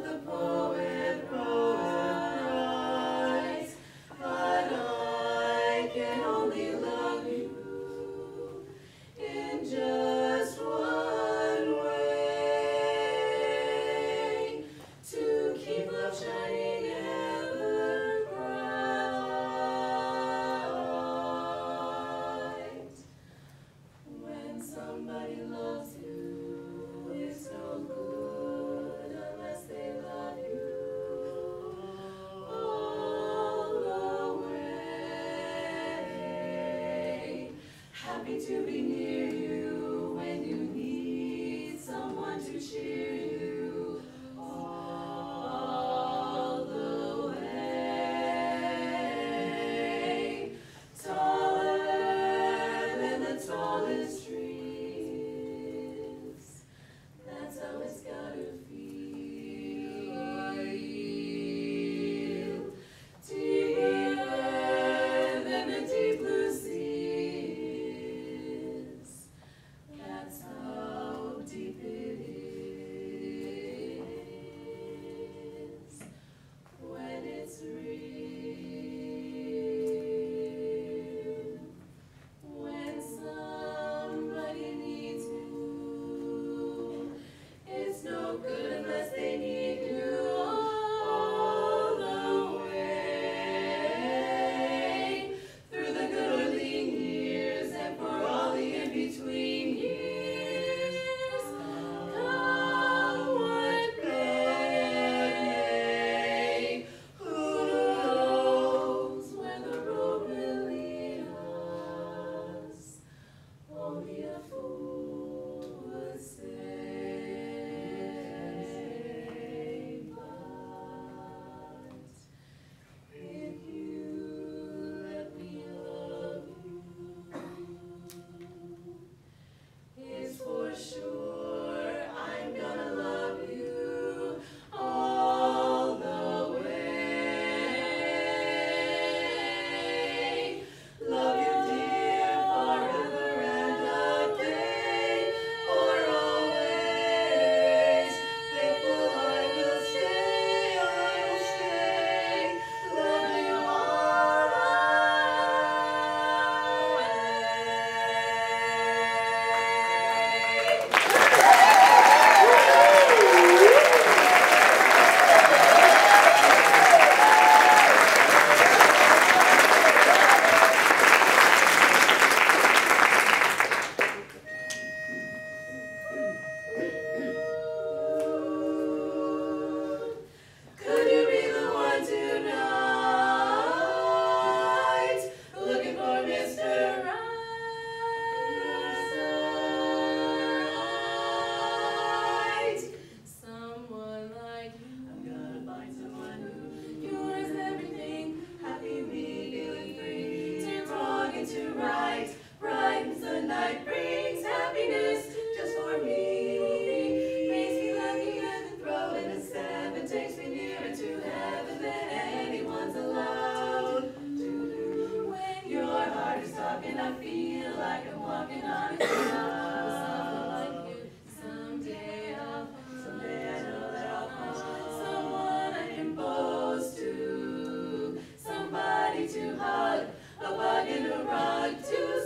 the poor. To be near one in a rug to